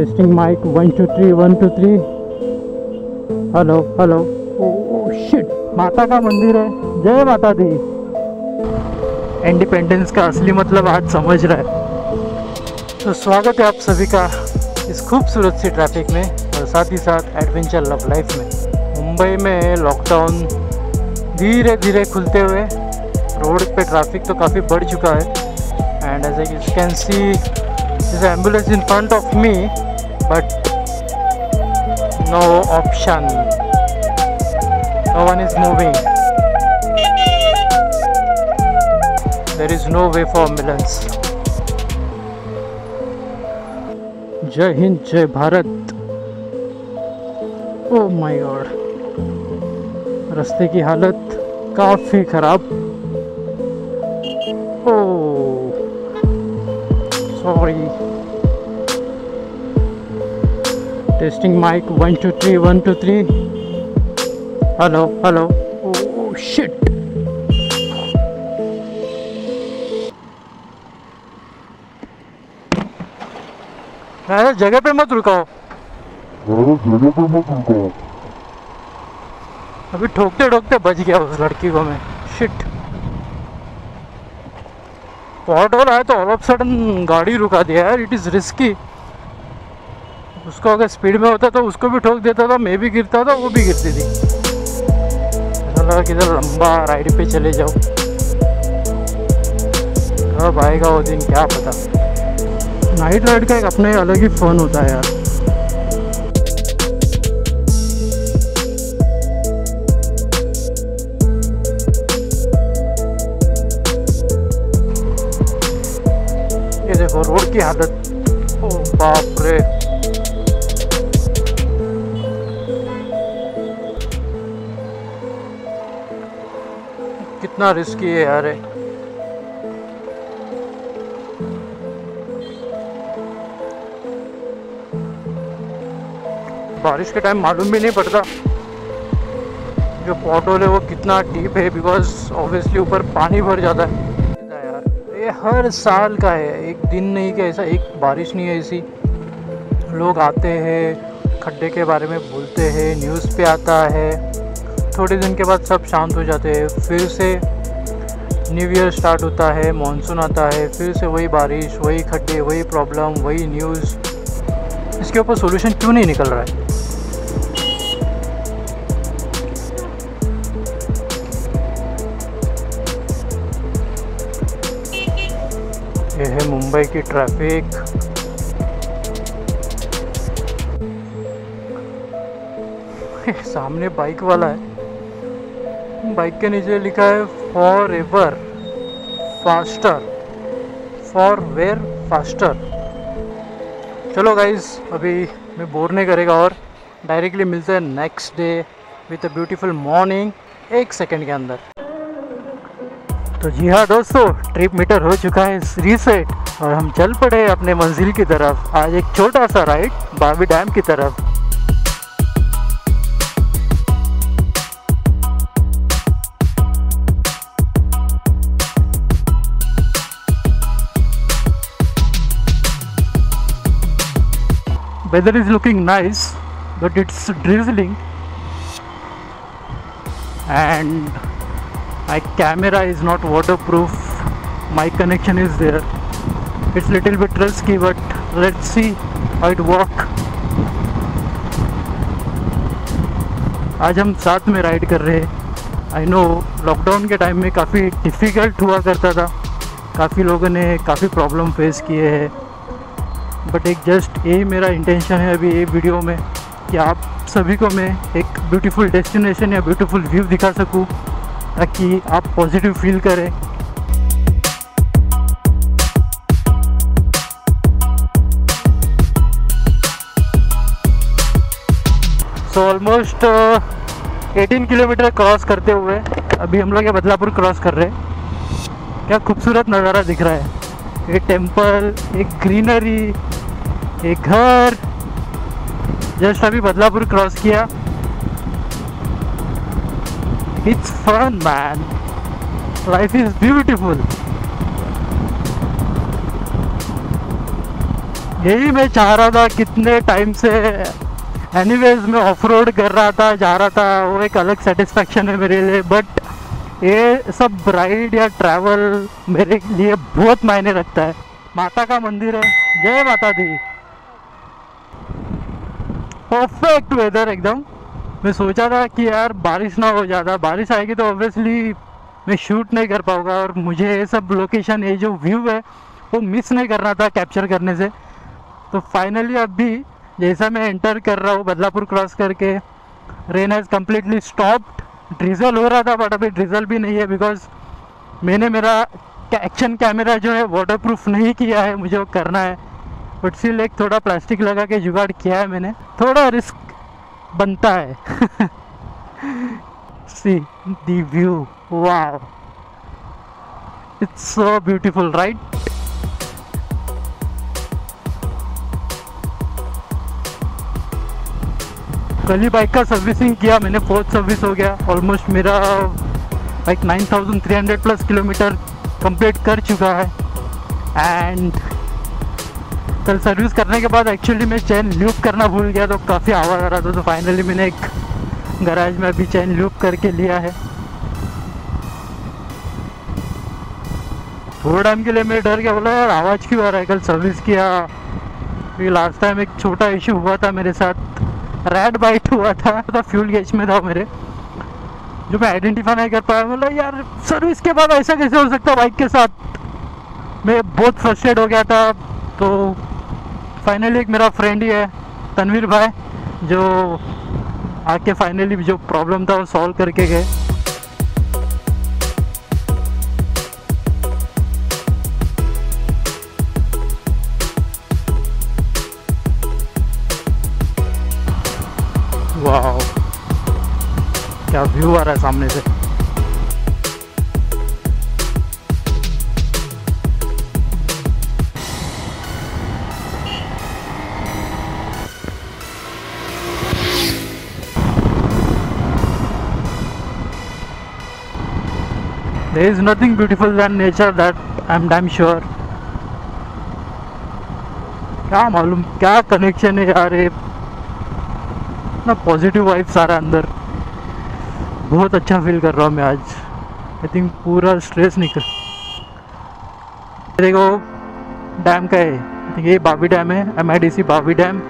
Testing mic one two three one two three hello hello shit माता का मंदिर है। जय माता दी। इंडिपेंडेंस का असली मतलब आज समझ रहा है। तो स्वागत है आप सभी का इस खूबसूरत सी ट्रैफ़िक में और साथ ही साथ एडवेंचर लव लाइफ में। मुंबई में लॉकडाउन धीरे धीरे खुलते हुए रोड पे ट्रैफ़िक तो काफ़ी बढ़ चुका है। And as can see ambulance in front of me but no option no one is moving there is no way for ambulance जय हिंद जय भारत ओ माय गॉड रास्ते की हालत काफ़ी ख़राब। ओ sorry testing mic one two three one two three hello hello shit अरे जगह पे मत रुकाओ। अरे जगह पे मत रुको अभी ठोकते ठोकते बच गया उस लड़की को मैं। शिट पॉट रहा है तो ऑल ऑफ़ सडन गाड़ी रुका दिया यार इट इज़ रिस्की उसको अगर स्पीड में होता तो उसको भी ठोक देता था, मैं भी गिरता था, वो भी गिरती थी। ऐसा लगा किधर लंबा राइड पे चले जाओ। कब आएगा वो दिन, क्या पता। नाइट राइड का एक अपना अलग ही फन होता है यार। ये देखो, रोड की हालत। ओ बाप रे। कितना रिस्की है यार। बारिश के टाइम मालूम भी नहीं पड़ता। जो पॉटोल है वो कितना डीप है बिकॉज़ ऑब्वियसली ऊपर पानी भर जाता है। यार? ये हर साल का है, एक दिन नहीं कि ऐसा, एक बारिश नहीं है ऐसी। लोग आते हैं, खड्डे के बारे में बोलते हैं न्यूज़ पे आता है। थोड़े दिन के बाद सब शांत हो जाते हैं। फिर से न्यू ईयर स्टार्ट होता है मानसून आता है, फिर से वही बारिश, वही खड्डे, वही प्रॉब्लम वही न्यूज़ इसके ऊपर सॉल्यूशन क्यों नहीं निकल रहा है? है मुंबई की ट्रैफ़िक सामने बाइक वाला है। बाइक के नीचे लिखा है forever faster forever faster चलो गाइज़ अभी मैं बोर नहीं करेगा और डायरेक्टली मिलते हैं next day with a beautiful morning एक सेकंड के अंदर। तो जी हाँ दोस्तों ट्रिप मीटर हो चुका है रीसेट और हम चल पड़े अपने मंजिल की तरफ़। आज एक छोटा सा राइड बाबी डैम की तरफ़। Weather is looking nice but it's drizzling and my camera is not waterproof my connection is there it's little bit risky but let's see how it work आज हम साथ में राइड कर रहे हैं आई नो लॉकडाउन के time में काफ़ी डिफ़िकल्ट हुआ करता था काफ़ी लोगों ने काफ़ी प्रॉब्लम फेस किए हैं बट एक जस्ट यही मेरा इंटेंशन है अभी ये वीडियो में कि आप सभी को मैं एक ब्यूटीफुल डेस्टिनेशन या ब्यूटीफुल व्यू दिखा सकूँ, ताकि आप पॉजिटिव फील करें। सो ऑलमोस्ट 18 किलोमीटर क्रॉस करते हुए अभी हम लोग ये बदलापुर क्रॉस कर रहे हैं। क्या खूबसूरत नज़ारा दिख रहा है। एक टेंपल एक ग्रीनरी एक घर। जस्ट अभी बदलापुर क्रॉस किया। It's fun man life is beautiful यही मैं चाह रहा था कितने टाइम से एनीवेज मैं ऑफ़ रोड कर रहा था, जा रहा था, वो एक अलग सेटिस्फेक्शन है मेरे लिए बट ये सब राइड या ट्रैवल मेरे लिए बहुत मायने रखता है। माता का मंदिर है। जय माता दी परफेक्ट वेदर एकदम। मैं सोचा था कि यार बारिश ना हो ज़्यादा। बारिश आएगी तो ऑब्वियसली मैं शूट नहीं कर पाऊँगा और मुझे ये सब लोकेशन ये जो व्यू है, वो मिस नहीं करना था कैप्चर करने से। तो फाइनली अभी जैसा मैं एंटर कर रहा हूँ बदलापुर क्रॉस करके rain has completely stopped drizzle हो रहा था बट अभी ड्रिजल भी नहीं है बिकॉज़ मैंने मेरा एक्शन कैमरा जो है वाटर नहीं किया है, मुझे वो करना है। बट स्टिल एक थोड़ा प्लास्टिक लगा के जुगाड़ किया है मैंने। थोड़ा रिस्क बनता है। सी दी व्यू वाह इट्स सो ब्यूटीफुल राइट ही बाइक का सर्विसिंग किया, मैंने फोर्थ सर्विस हो गया। ऑलमोस्ट मेरा बाइक 9300 प्लस किलोमीटर कंप्लीट कर चुका है। एंड कल सर्विस करने के बाद एक्चुअली मैं चैन लूप करना भूल गया तो काफ़ी आवाज़ आ रहा था। तो फाइनली मैंने एक गराज में अभी चैन लूप करके लिया है। थोड़ा टाइम के लिए मैं डर गया, बोला, यार, आवाज़ क्यों आ रहा है? कल सर्विस किया। लास्ट टाइम एक छोटा इशू हुआ था मेरे साथ। रेड बाइट हुआ था तो फ्यूल गेज में था मेरे। जो मैं आइडेंटिफाई नहीं कर पाया, बोला, यार सर्विस के बाद ऐसा कैसे हो सकता बाइक के साथ? मैं बहुत फ्रस्ट्रेट हो गया था तो फाइनली एक मेरा फ्रेंड ही है, तनवीर भाई, जो आके फाइनली जो प्रॉब्लम था, वो सॉल्व करके गए। क्या व्यू आ रहा है सामने से There is nothing beautiful than nature that I'm damn sure. क्या मालूम क्या कनेक्शन है यार ये इतना पॉजिटिव वाइब्स आ रहा है अंदर बहुत अच्छा फील कर रहा हूँ मैं आज। आई थिंक पूरा स्ट्रेस निकल। देखो डैम का है। ये बाबी डैम है M I D C Babi dam